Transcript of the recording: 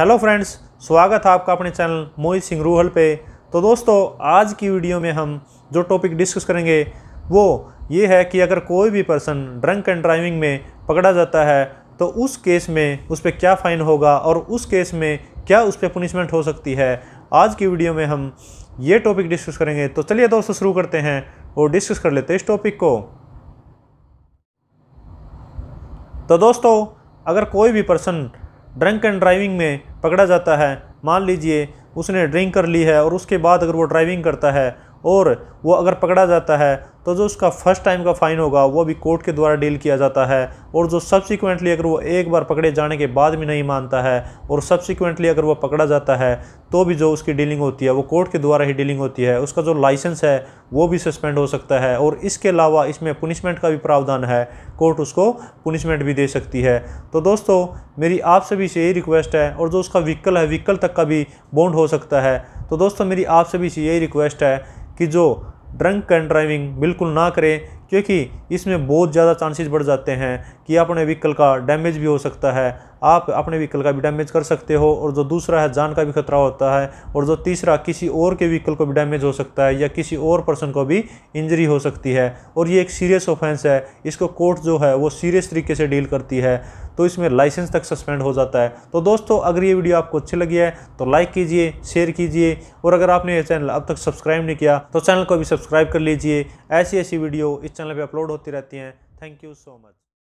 Hello friends, स्वागत है आपका अपने चैनल मोहित सिंह रूहल पे। तो दोस्तों, आज की वीडियो में हम जो टॉपिक डिस्कस करेंगे, वो ये है कि अगर कोई भी पर्सन ड्रंक एंड ड्राइविंग में पकड़ा जाता है तो उस केस में उस पर क्या फ़ाइन होगा और उस केस में क्या उस पर पुनिशमेंट हो सकती है। आज की वीडियो में हम ये टॉपिक डिस्कस करेंगे। तो चलिए दोस्तों, शुरू करते हैं और डिस्कस कर लेते हैं इस टॉपिक को। तो दोस्तों, अगर कोई भी पर्सन ड्रंक एंड ड्राइविंग में पकड़ा जाता है। मान लीजिए उसने ड्रिंक कर ली है और उसके बाद अगर वो ड्राइविंग करता है और वो अगर पकड़ा जाता है तो जो उसका फ़र्स्ट टाइम का फ़ाइन होगा, वो भी कोर्ट के द्वारा डील किया जाता है और जो सब्सिक्वेंटली अगर वो एक बार पकड़े जाने के बाद भी नहीं मानता है और सब्सिक्वेंटली अगर वो पकड़ा जाता है तो भी जो उसकी डीलिंग होती है, वो कोर्ट के द्वारा ही डीलिंग होती है। उसका जो लाइसेंस है, वो भी सस्पेंड हो सकता है और इसके अलावा इसमें पुनिशमेंट का भी प्रावधान है। कोर्ट उसको पुनिशमेंट भी दे सकती है। तो दोस्तों, मेरी आप सभी से यही रिक्वेस्ट है और जो उसका व्हीकल है व्हीकल तक का भी बॉन्ड हो सकता है। तो दोस्तों, मेरी आप सभी से यही रिक्वेस्ट है कि जो ड्रंक एंड ड्राइविंग बिल्कुल ना करें, क्योंकि इसमें बहुत ज़्यादा चांसेस बढ़ जाते हैं कि अपने व्हीकल का डैमेज भी हो सकता है। आप अपने व्हीकल का भी डैमेज कर सकते हो और जो दूसरा है, जान का भी खतरा होता है और जो तीसरा किसी और के व्हीकल को भी डैमेज हो सकता है या किसी और पर्सन को भी इंजरी हो सकती है। और ये एक सीरियस ऑफेंस है। इसको कोर्ट जो है, वो सीरियस तरीके से डील करती है। तो इसमें लाइसेंस तक सस्पेंड हो जाता है। तो दोस्तों, अगर ये वीडियो आपको अच्छी लगी है तो लाइक कीजिए शेयर कीजिए, और अगर आपने ये चैनल अब तक सब्सक्राइब नहीं किया तो चैनल को भी सब्सक्राइब कर लीजिए। ऐसी ऐसी वीडियो इस चैनल पर अपलोड होती रहती हैं। Thank you so much